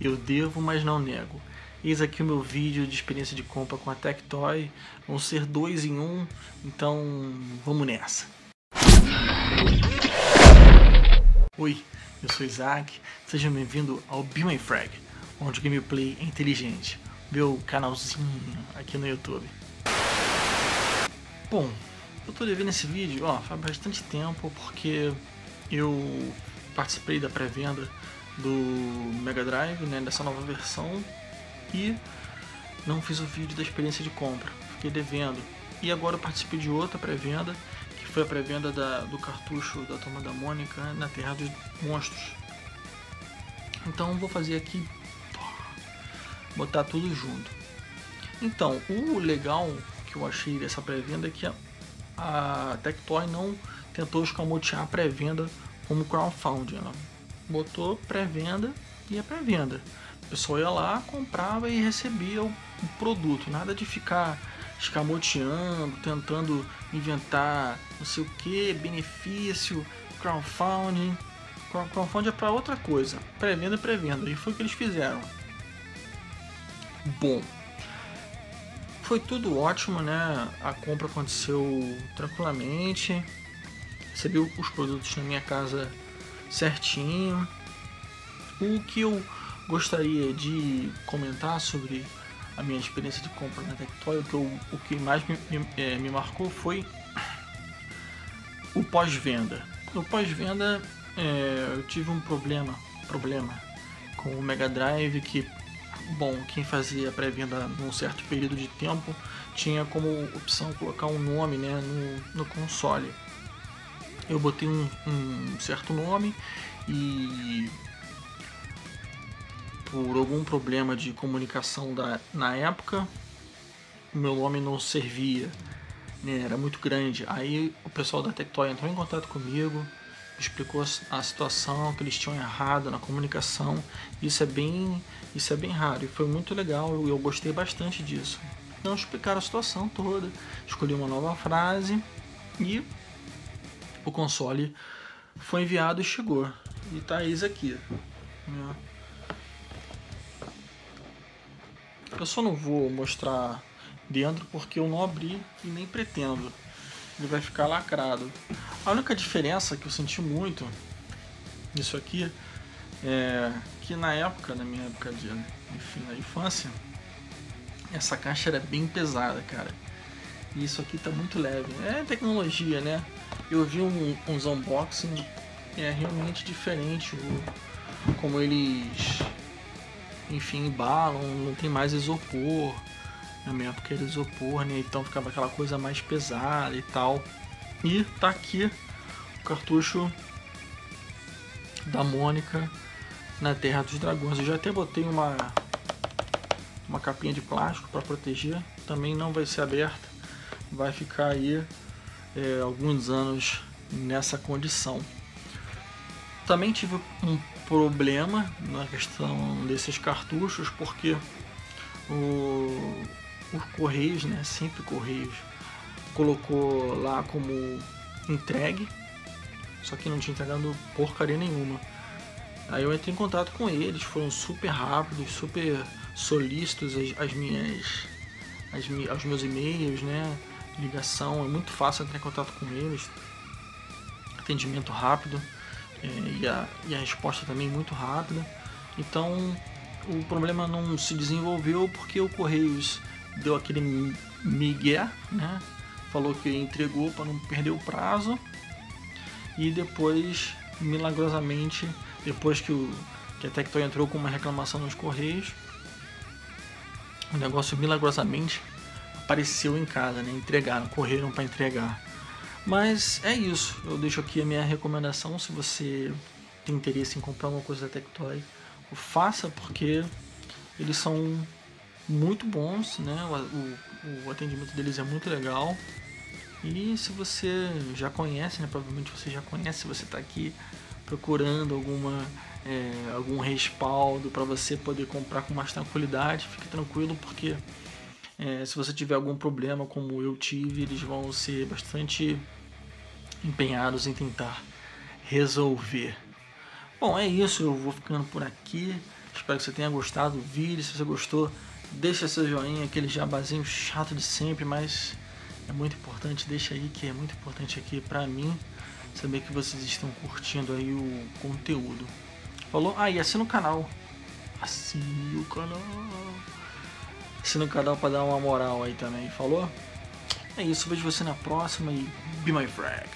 Eu devo, mas não nego. Eis aqui o meu vídeo de experiência de compra com a Tectoy. Vão ser dois em um, então vamos nessa. Oi, eu sou Isaac, seja bem-vindo ao Be My Frag, onde o gameplay é inteligente. Meu canalzinho aqui no YouTube. Bom, eu tô devendo esse vídeo ó, faz bastante tempo porque eu participei da pré-venda do Mega Drive, né, dessa nova versão, e não fiz o vídeo da experiência de compra, fiquei devendo. E agora eu participei de outra pré-venda, que foi a pré-venda do cartucho da Toma da Mônica na Terra dos Monstros. Então vou fazer aqui, botar tudo junto. Então, o legal que eu achei dessa pré-venda é que a, a Tectoy não tentou escamotear a pré-venda como crowdfunding. Ela botou pré-venda e é pré-venda. O pessoal ia lá, comprava e recebia o, o produto. Nada de ficar escamoteando, tentando inventar não sei o que, benefício, crowdfunding. Crowdfunding é para outra coisa. Pré-venda é pré-venda. E foi o que eles fizeram. Bom, foi tudo ótimo, né? A compra aconteceu tranquilamente. Recebi os produtos na minha casa certinho. O que eu gostaria de comentar sobre a minha experiência de compra na Tectoy, o que, eu, o que mais me, me, é, me marcou foi o pós-venda. No pós-venda é, eu tive um problema, problema com o Mega Drive que, bom, quem fazia pré-venda num certo período de tempo tinha como opção colocar um nome né, no, no console eu botei um, um certo nome e por algum problema de comunicação da, na época, meu nome não servia, né, era muito grande. Aí o pessoal da Tectoy entrou em contato comigo, explicou a situação que eles tinham errado na comunicação. Isso é bem, isso é bem raro e foi muito legal. Eu, eu gostei bastante disso. Então explicaram a situação toda, escolhi uma nova frase e o console foi enviado e chegou. E tá isso aqui. Né? Eu só não vou mostrar dentro porque eu não abri e nem pretendo. Ele vai ficar lacrado. A única diferença que eu senti muito nisso aqui é que na época, na minha época de enfim, na infância, essa caixa era bem pesada, cara. E isso aqui tá muito leve. É tecnologia, né? Eu vi um, uns unboxing é realmente diferente o, como eles enfim embalam, não tem mais isopor. Na minha época era isopor, né? Então ficava aquela coisa mais pesada e tal. E tá aqui o cartucho da Mônica na Terra dos Dragões. Eu já até botei uma uma capinha de plástico para proteger. Também não vai ser aberta. Vai ficar aí é, alguns anos nessa condição. Também tive um problema na questão desses cartuchos, porque o, Correios, né, sempre Correios, colocou lá como entregue, só que não tinha entregado porcaria nenhuma. Aí eu entrei em contato com eles, foram super rápidos, super solícitos as, as minhas, as, aos meus e-mails, né? Ligação, é muito fácil entrar em contato com eles, atendimento rápido é, e, a, e a resposta também muito rápida. Então o problema não se desenvolveu porque o Correios deu aquele migué, né? falou que entregou para não perder o prazo e depois, milagrosamente, depois que, o, que a Tectoy entrou com uma reclamação nos Correios, o negócio milagrosamente apareceu em casa, né? Entregaram, correram para entregar. Mas é isso. Eu deixo aqui a minha recomendação. Se você tem interesse em comprar alguma coisa da Tectoy, faça porque eles são muito bons, né? O, o, atendimento deles é muito legal. E se você já conhece, né? Provavelmente você já conhece, se você está aqui procurando alguma é, algum respaldo para você poder comprar com mais tranquilidade, fique tranquilo porque é, se você tiver algum problema como eu tive, eles vão ser bastante empenhados em tentar resolver. Bom, é isso, eu vou ficando por aqui. Espero que você tenha gostado do vídeo. Se você gostou, deixa seu joinha, aquele jabazinho chato de sempre, mas é muito importante. Deixa aí que é muito importante aqui pra mim saber que vocês estão curtindo aí o conteúdo. Falou? Ah, e assina o canal. Assine o canal. Assina o canal pra dar uma moral aí também. Falou? É isso, vejo você na próxima e be my frag.